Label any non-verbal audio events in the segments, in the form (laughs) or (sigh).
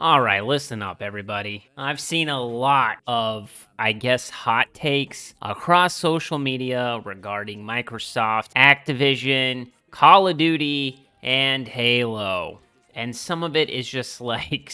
All right, listen up, everybody. I've seen a lot of, I guess, hot takes across social media regarding Microsoft, Activision, Call of Duty, and Halo. And some of it is just (laughs) like,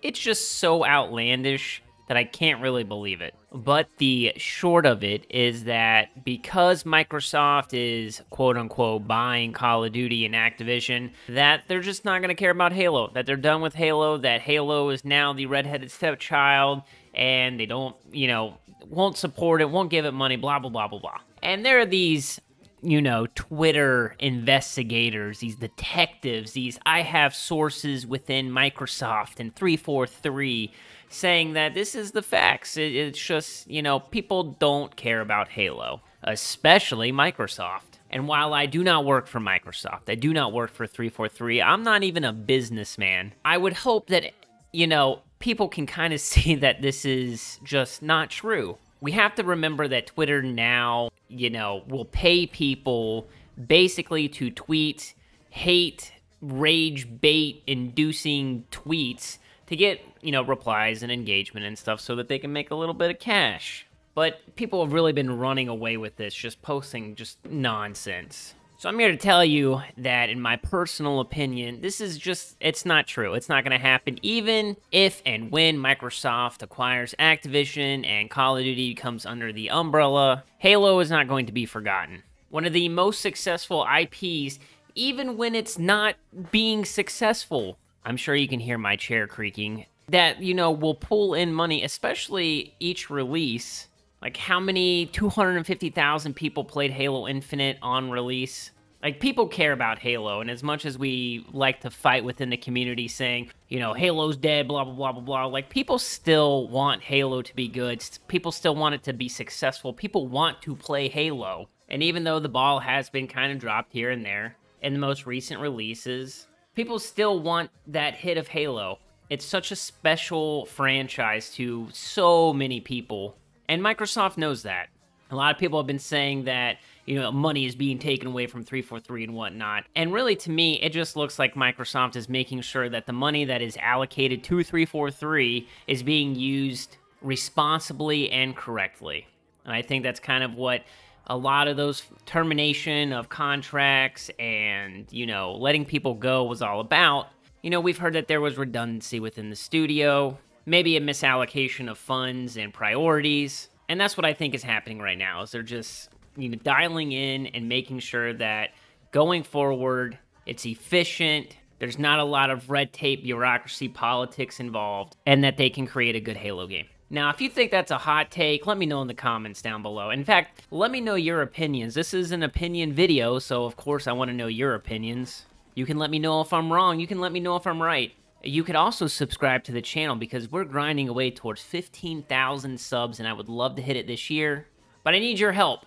it's just so outlandish that I can't really believe it. But the short of it is that because Microsoft is quote unquote buying Call of Duty and Activision, that they're just not going to care about Halo, that they're done with Halo, that Halo is now the redheaded stepchild, and they don't, you know, won't support it, won't give it money, blah, blah, blah, blah, blah. And there are these you know, Twitter investigators, these detectives, these I have sources within Microsoft and 343 saying that this is the facts. It, it's just, you know, people don't care about Halo, especially Microsoft. And while I do not work for Microsoft, I do not work for 343, I'm not even a businessman. I would hope that, you know, people can kind of (laughs) see that this is just not true. We have to remember that Twitter now, you know, will pay people basically to tweet hate, rage bait inducing tweets to get, you know, replies and engagement and stuff so that they can make a little bit of cash. But people have really been running away with this, just posting just nonsense. So I'm here to tell you that in my personal opinion, this is just, it's not true. It's not going to happen even if and when Microsoft acquires Activision and Call of Duty comes under the umbrella, Halo is not going to be forgotten. One of the most successful IPs, even when it's not being successful, I'm sure you can hear my chair creaking, that, you know, will pull in money, especially each release. Like, how many 250,000 people played Halo Infinite on release? Like, people care about Halo, and as much as we like to fight within the community saying, you know, Halo's dead, blah, blah, blah, blah, blah, like, people still want Halo to be good. People still want it to be successful. People want to play Halo. And even though the ball has been kind of dropped here and there in the most recent releases, people still want that hit of Halo. It's such a special franchise to so many people, and Microsoft knows that. A lot of people have been saying that, you know, money is being taken away from 343 and whatnot. And really, to me, it just looks like Microsoft is making sure that the money that is allocated to 343 is being used responsibly and correctly. And I think that's kind of what a lot of those termination of contracts and, you know, letting people go was all about. You know, we've heard that there was redundancy within the studio, maybe a misallocation of funds and priorities. And that's what I think is happening right now. Is they're just, you know, dialing in and making sure that going forward, it's efficient, there's not a lot of red tape, bureaucracy, politics involved, and that they can create a good Halo game. Now, if you think that's a hot take, let me know in the comments down below. In fact, let me know your opinions. This is an opinion video, so of course I want to know your opinions. You can let me know if I'm wrong. You can let me know if I'm right. You could also subscribe to the channel because we're grinding away towards 15,000 subs and I would love to hit it this year. But I need your help.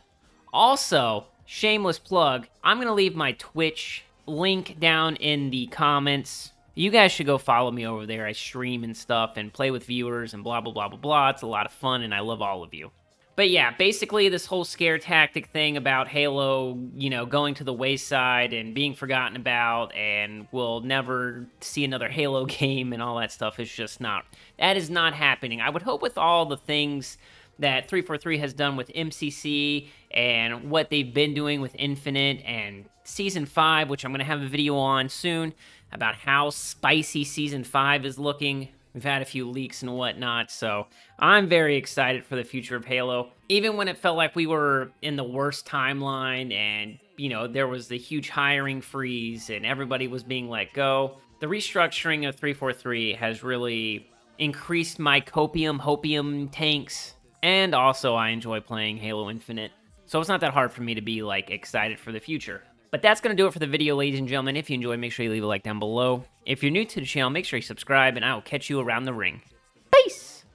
Also, shameless plug, I'm going to leave my Twitch link down in the comments. You guys should go follow me over there. I stream and stuff and play with viewers and blah, blah, blah, blah, blah. It's a lot of fun and I love all of you. But yeah, basically this whole scare tactic thing about Halo, you know, going to the wayside and being forgotten about and we'll never see another Halo (laughs) game and all that stuff is just not, that is not happening. I would hope with all the things that 343 has done with MCC and what they've been doing with Infinite and Season 5, which I'm going to have a video on soon, about how spicy season five is looking. We've had a few leaks and whatnot, so I'm very excited for the future of Halo. Even when it felt like we were in the worst timeline and, you know, there was the huge hiring freeze and everybody was being let go, the restructuring of 343 has really increased my copium, hopium tanks, and also I enjoy playing Halo Infinite. So it's not that hard for me to be, like, excited for the future. But that's going to do it for the video, ladies and gentlemen. If you enjoyed, make sure you leave a like down below. If you're new to the channel, make sure you subscribe, and I will catch you around the ring. Peace!